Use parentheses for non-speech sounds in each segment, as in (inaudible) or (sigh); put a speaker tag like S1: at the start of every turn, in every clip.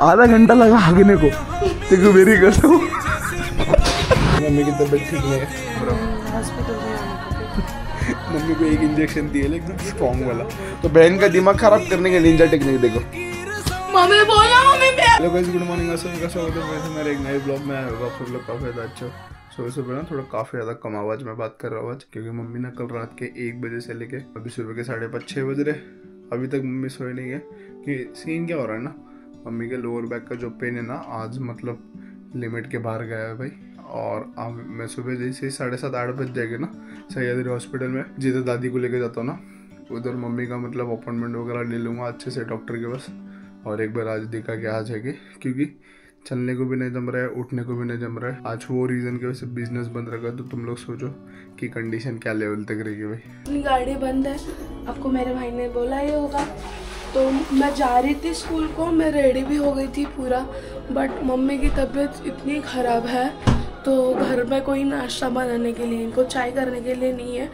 S1: आधा घंटा लगा भागने को। देखो मेरी मेरी कसम मम्मी की तबीयत ठीक नहीं है।
S2: हॉस्पिटल में आने को।
S1: मम्मी को एक इंजेक्शन दिए एकदम स्ट्रॉन्ग वाला। तो बहन का दिमाग खराब करने के निंजा टेक्निक देखो।
S2: मम्मी बोला mummy
S1: hello guys good morning Aslam का स्वागत है। वैसे मेरे एक नए ब्लॉग में आप सब लोग काफ़ी ज़्यादा अच्छे सुबह सुबह ना थोड़ा काफ़ी ज़्यादा कम आवाज़ में बात कर रहा हूँ आज क्योंकि मम्मी ना कल रात के एक बजे से लेके अभी सुबह के साढ़े पाँच छः बज रहे अभी तक मम्मी सोए नहीं है। कि सीन क्या हो रहा है ना? मम्मी के लोअर बैक का जो पेन है ना, आज मतलब लिमिट के बाहर गया है भाई। और अब मैं सुबह जैसे ही साढ़े सात, आठ बज जाएगी ना सह्याद्री हॉस्पिटल में, जिधर दादी को लेके जाता हूँ ना, उधर मम्मी का मतलब अपॉइंटमेंट वगैरह ले लूँगा अच्छे से डॉक्टर के पास। और एक बार आज दिखा आज है कि, क्योंकि चलने को भी नहीं जम रहा है, उठने को भी नहीं जम रहा है। आज वो रीज़न की वजह से बिज़नेस बंद रखा तो तुम लोग सोचो कि कंडीशन क्या लेवल तक रहेगी भाई।
S2: गाड़ी बंद है। आपको मेरे भाई ने बोला ही होगा। तो मैं जा रही थी स्कूल को, मैं रेडी भी हो गई थी पूरा बट मम्मी की तबीयत इतनी ख़राब है तो घर में कोई नाश्ता बनाने के लिए, इनको चाय करने के लिए नहीं है।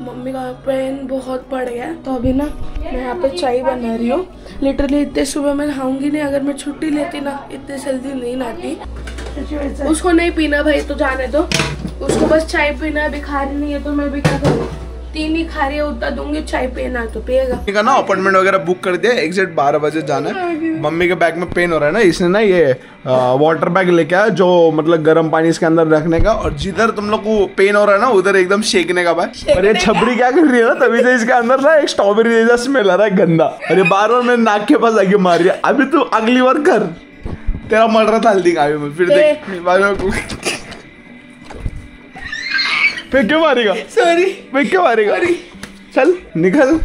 S2: मम्मी का पेन बहुत बढ़ गया तो अभी ना मैं यहाँ पे चाय बना रही हूँ। लिटरली इतने सुबह मैं नहाऊँगी नहीं, अगर मैं छुट्टी लेती ना, इतने जल्दी नहीं नहाती। उसको नहीं पीना भाई तो जाने दो। उसको बस चाय पीना है रही नहीं है तो मैं भी क्या करूँ? तीन ही खा रही उतना दूँगी चाय पीना तो पिएगा।
S1: ना अपॉइंटमेंट वगैरह बुक कर दिया एग्जैक्ट बारह बजे जाना है। मम्मी के बैग में पेन हो रहा है ना इसने ना ये वाटर बैग लेके आया जो मतलब गर्म पानी इसके अंदर रखने का और जिधर तुम लोग को पेन हो रहा है ना उधर एकदम शेकने का भाई। और ये छबरी क्या कर रही है ना तभी से इसके अंदर ना एक स्ट्रॉबेरी जैसा स्मेल आ रहा है गंदा। ये बार बार मेरे नाक के पास आके मार रही अभी तू अगली बार कर। तेरा मर रहा था हल्दी का फिर देख में क्यों मारेगा?
S2: सॉरी
S1: फेंक क्यों मारेगा? चल निकल।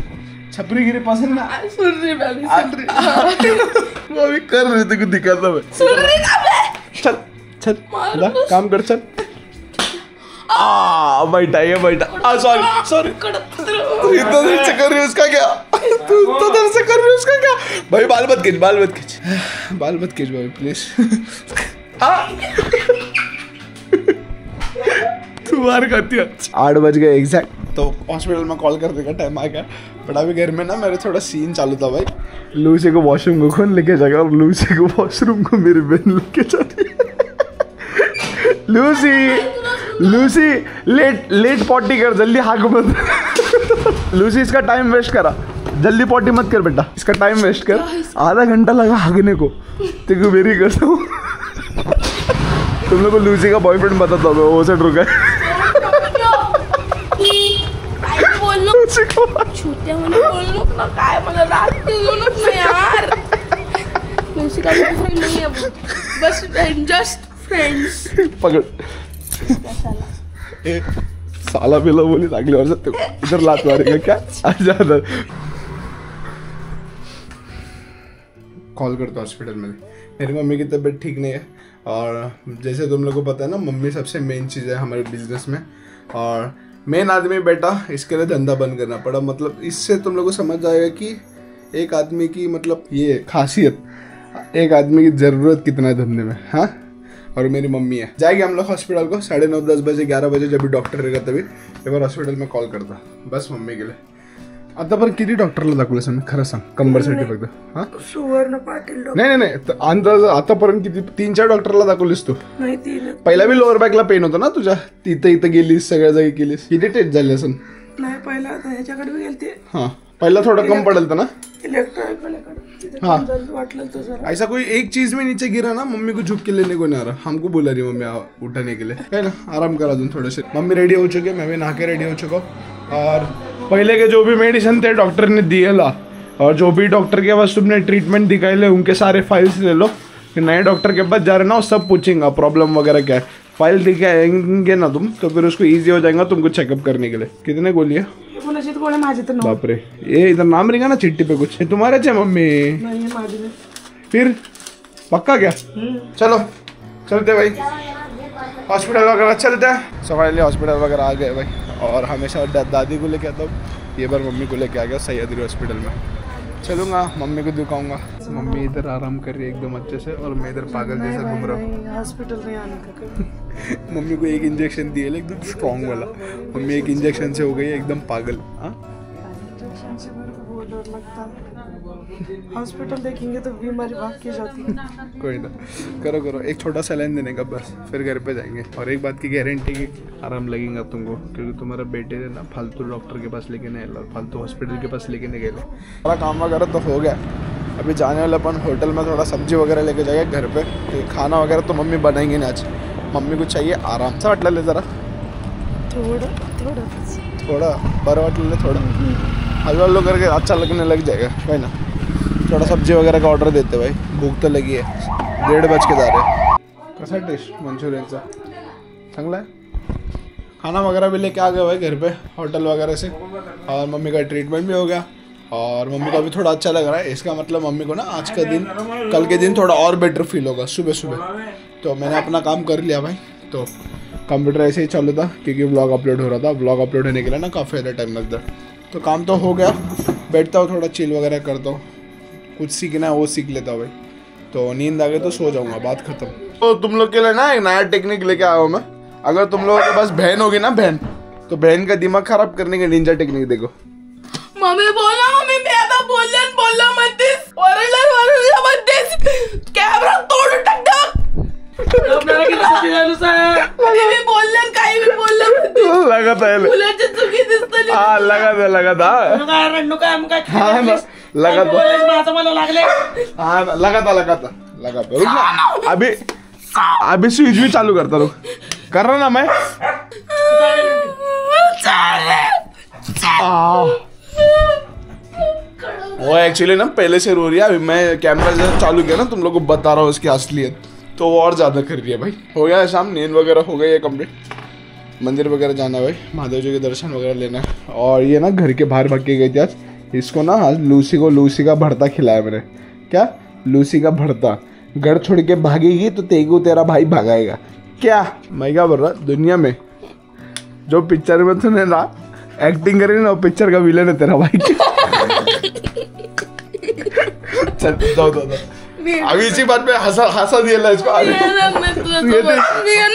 S1: छपरी गिरे पसंद ना?
S2: सुन रही मैं भी सुन रही
S1: वो अभी कर रहे थे कुछ दिखाता मैं।
S2: सुन रही ना मैं?
S1: चल चल। ला काम कर चल। आ बैठा ये बैठा आ सॉरी सॉरी तू इतना देर से कर रही है उसका क्या? तू इतना देर से कर रही है उसका क्या? भाई बाल मत खींच बाल मत खींच। बाल मत खींच भाई प्लीज़ तू खाती है। आठ बज गए एग्जैक्ट तो हॉस्पिटल में कॉल करने का टाइम आ गया। बट अभी घर में ना मेरे थोड़ा सीन चालू था भाई। लूसी को वॉशरूम को कौन लेके जाएगा और लूसी को वॉशरूम को मेरी बहन लेके जाती Lucy Lucy late late potty कर जल्दी हाक मत लूसी इसका टाइम वेस्ट करा। जल्दी पॉटी मत कर बेटा इसका टाइम वेस्ट कर। आधा घंटा लगा भागने को। तेरे को मेरी कसम। तुम लोग को लूसी का बॉयफ्रेंड बताता हूँ वो से रुका है
S2: काय बोल लो
S1: लूसी को
S2: छूते बोल लो ना काय मला रात बोलूच नाही यार। नहीं है बस जस्ट फ्रेंड्स
S1: पकड़। ए, साला बिला बोली लागली और सकते इधर लात मारेगा क्या? आजा अंदर कॉल करता हॉस्पिटल में। मेरी मम्मी की तबीयत ठीक नहीं है और जैसे तुम लोग को पता है ना मम्मी सबसे मेन चीज़ है हमारे बिज़नेस में। और मेन आदमी बेटा इसके लिए धंधा बंद करना पड़ा। मतलब इससे तुम लोग को समझ आएगा कि एक आदमी की मतलब ये खासियत, एक आदमी की ज़रूरत कितना है धंधे में हाँ? और मेरी मम्मी है। जाएगी हम लोग हॉस्पिटल को, साढ़े नौ, दस बजे, ग्यारह बजे जब भी डॉक्टर रहेगा तभी, एक बार हॉस्पिटल में कॉल करता, बस मम्मी के लिए। आतापर्यंत किती डॉक्टरला दाखवलं सर? खरं सांग. कंबरसाठी फक्त हां?
S2: सुवर्ण पाटील
S1: नाही नाही नाही. त- अंदाज आतापर्यंत किती? तीन चार डॉक्टरला दाखवलीस तू.
S2: नाही तीन.
S1: पहिला बी लोअर बॅकला पेन होता ना तुझ्या? तिथं इथं गेलीस सगळ्या जागी केलीस किती टेस्ट झाले असेल
S2: नाही पहिला आता ह्याच्याकडे गेलते.
S1: हां. पहिला थोड़ा कम पड़ल ना? हाँ.
S2: जल्द वाटलं तो जरा.
S1: ऐसा कोई एक चीज में नीचे गिरा ना मम्मी को झुक के लेने को नहीं आ रहा। हमको बोला रही मम्मी उठाने के लिए। है ना? आराम करा दूं थोड़े से। मम्मी रेडी हो चुके मैं भी नहा के रेडी हो चुका हूँ। और पहले के जो भी मेडिसिन थे डॉक्टर ने दिए ला। और जो भी डॉक्टर के पास तुमने ट्रीटमेंट दिखाई ले उनके सारे फाइल्स ले लो। फिर नए डॉक्टर के पास जा रहे ना वो सब पूछेंगे प्रॉब्लम वगैरह क्या है। फ़ाइल दिखाएँगे ना तुम तो फिर उसको ईजी हो जाएगा तुमको चेकअप करने के लिए। कितने गोली
S2: कोणाची गोळ्या माझी तर
S1: बाप रे ये इधर नाम रहेगा ना चिट्ठी पे कुछ। तुम्हारे चे मम्मी। फिर पक्का क्या? चलो चलते भाई। हॉस्पिटल वगैरह चलते हैं? सो फाइनली हॉस्पिटल वगैरह आ गए भाई। और हमेशा दादी को लेके आता हूँ। ये बार मम्मी को लेके आ गया सह्याद्री हॉस्पिटल में। चलूँगा मम्मी को दिखाऊँगा। मम्मी इधर आराम कर रही है एकदम अच्छे से और मैं इधर पागल जैसा घूम रहा हूँ।
S2: हॉस्पिटल नाही आने का (laughs)
S1: मम्मी को एक इंजेक्शन दिए एकदम स्ट्रॉन्ग वाला। मम्मी एक इंजेक्शन से हो गई एकदम पागल। हाँ।
S2: हॉस्पिटल देखेंगे तो बीमारी भाग के जाती है।
S1: कोई ना। करो करो। एक छोटा सा लाइन देने का बस। फिर घर पे जाएँगे। और एक बात की गारंटी कि आराम लगेगा तुमको क्योंकि तुम्हारा बेटे ने ना फालतू डॉक्टर के पास लेके नहीं और फालतू हॉस्पिटल के पास लेके नहीं गए। थोड़ा काम वगैरह तो हो गया। अभी जाने वाले अपन होटल में थोड़ा सब्ज़ी वगैरह लेके जाएँगे घर पे। क्योंकि खाना वगैरह तो मम्मी बनाएँगे ना आज। मम्मी को चाहिए आराम। से वाटलं ले ज़रा।
S2: थोड़ा थोड़ा।
S1: थोड़ा। बरं वाटलं ले थोड़ा। हलवा हल्लो करके अच्छा लगने लग जाएगा। भाई ना। थोड़ा सब्ज़ी वगैरह का ऑर्डर देते भाई। भूख तो लगी है। डेढ़ बज के जा रहे कसा टेस्ट मंचुरियनचा चांगला आहे खाना वगैरह भी लेके आ गए भाई घर पे होटल वगैरह से। और मम्मी का ट्रीटमेंट भी हो गया। और मम्मी को भी थोड़ा अच्छा लग रहा है। इसका मतलब मम्मी को ना आज का दिन, कल के दिन थोड़ा और बेटर फील होगा सुबह सुबह। तो मैंने अपना काम कर लिया भाई। तो कंप्यूटर ऐसे ही चालू था, क्योंकि ब्लॉग अपलोड हो रहा था। ब्लॉग अपलोड होने के लिए ना काफ़ी ज़्यादा टाइम लगता। है तो काम तो हो गया। बैठता हूँ, थोड़ा चिल वगैरह करता हूँ। कुछ सीखना है वो सीख लेता भाई। तो नींद आ गई तो सो जाऊँगा बात खत्म। तो तुम लोग के लिए ना एक नया टेक्निक लेके आया हूँ मैं। अगर तुम लोग के पास बहन होगी ना बहन तो बहन का दिमाग खराब करने के निंजा टेक्निक देखो।
S2: मम्मी बोला मम्मी मी आता बोलल्यान बोलला म्हणतेस ओरडला मत। दिस कैमरा तोड़ टाक
S1: रुक ना अभी अभी स्विच भी चालू करता रुक। कर रहा ना मैं? वो एक्चुअली ना पहले से रो रही है। अभी मैं कैमरा चालू किया ना तुम लोग को बता रहा हूँ उसकी असलियत। तो वो और ज़्यादा कर रही है भाई। हो गया शाम नींद वगैरह हो गई है कंप्लीट मंदिर वगैरह जाना है भाई महादेव जी के दर्शन वगैरह लेना है। और ये ना घर के बाहर भाग के गई थी आज। इसको ना आज लूसी को लूसी का भरता खिलाया मैंने। क्या? लूसी का भरता। घर छोड़ के भागेगी तो तेगो तेरा भाई भागाएगा। क्या? मैं क्या बोल रहा दुनिया में जो पिक्चर में तूने ना एक्टिंग करी ना पिक्चर का विलन है तेरा भाई। (laughs) चल दो दो दो। अभी इसी बात पे हंसा हंसा दिया इसको. ये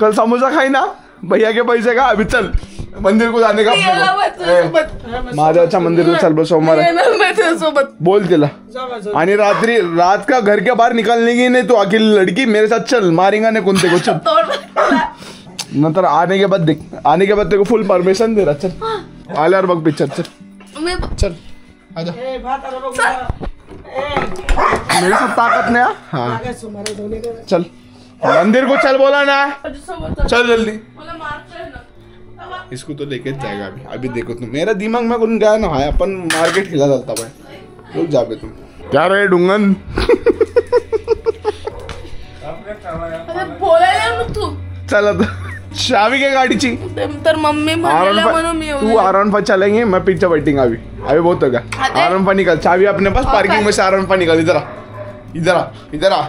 S1: कल समोसा खाई ना भैया के पैसे का अभी चल मंदिर को जाने का
S2: मी येणार नाही
S1: अपने को.
S2: तुझ्यासोबत.
S1: ए, महादेवच्या मंदिर को चल बस सोमवार बोल तिला आणि रात्री रात का घर के बाहर निकलने की नहीं तो अकेली लड़की मेरे साथ चल मारेगा नहीं कुंते को चल नंतर आने के बाद देख आने के बाद तेरे को फुल परमिशन दे रहा चल आल्यावर बघ पिक्चर चल चल आजा मेरे साथ ताकत नहीं है। हाँ चल। मंदिर को चल बोला ना। चल जल्दी। इसको तो लेके जाएगा अभी। अभी देखो तुम। मेरा दिमाग में कुछ गया ना। है अपन मार्केट हिला जाता भाई। रुक जा बे तुम। क्या रे डुंगन?
S2: अरे बोलायला ना तू।
S1: चावी गाड़ी ची
S2: तर मम्मी म्हणून मी
S1: तू आराम पर चलेंगे मैं पीछे बैठेंगे अभी. अभी बहुत होगा.
S2: अरे।
S1: आराम पर निकल. चाबी अपने पास पार्किंग में से आराम पर निकल. इधर आ. इधर आ. इधर आ.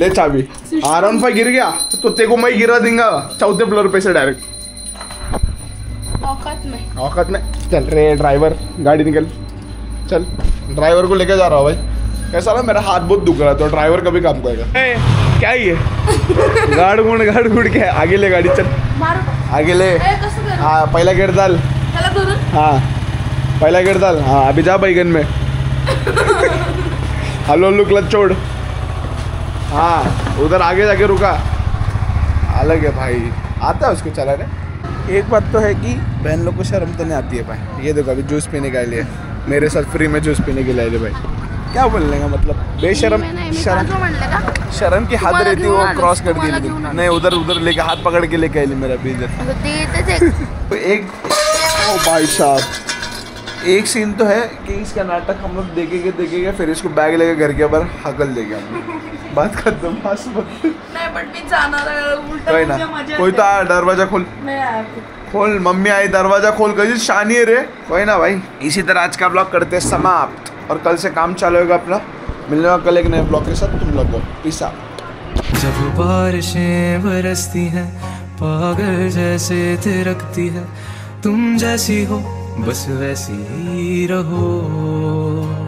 S1: ले चाबी आराम पर गिर गया. तो तेरे को मैं गिरा दूँगा. चौथे फ्लोर पे से डायरेक्ट
S2: औकात नाही
S1: औकात में. चल रे ड्राइवर गाड़ी निकल. चल. ड्राइवर को लेके जा रहा हूँ भाई. कैसा ना मेरा हाथ बहुत दुख रहा है तो ड्राइवर का भी काम करेगा। क्या ये? (laughs) गाड़ गुड़ गाड़ गुड़ क्या है? आगे ले गाड़ी चल।
S2: मार।
S1: आगे ले। हाँ पहला गेट डाल। हाँ पहला गेट डाल। हाँ अभी जा बैगन में। (laughs) हलो हल्लो क्लच छोड़। हाँ उधर आगे जाके रुका। अलग है भाई। आता है उसको चलाने? एक बात तो है कि बहन लोग को शर्म तो नहीं आती है भाई। ये देखो अभी जूस पीने के लिए। मेरे साथ फ्री में जूस पीने के लिए भाई। क्या बोलने का मतलब बेशरम शर्म शर्म की हद
S2: तुम्हाला
S1: रहती वो क्रॉस कर दी लेकिन। नहीं उधर उधर लेके हाथ पकड़ के लेके आई मेरा भी इधर
S2: ते एक
S1: ओ भाई साहब एक सीन तो है कि इसका नाटक हम लोग देखेंगे देखेंगे फिर इसको बैग लेके घर के ऊपर हकल देंगे हम लोग। (laughs) बात खत्म बस कोई ना। कोई तो आया दरवाज़ा खोल। खोल मम्मी आई दरवाज़ा खोल कर शानी रे कोई ना भाई। इसी तरह आज का ब्लॉग करते समाप्त। और कल से काम चालू होगा अपना। मिलने वाला कल एक नए ब्लॉग के साथ। तुम लोग
S3: जब बारिशें बरसती हैं, पागल जैसे थिरकती है, तुम जैसी हो, बस वैसी ही रहो।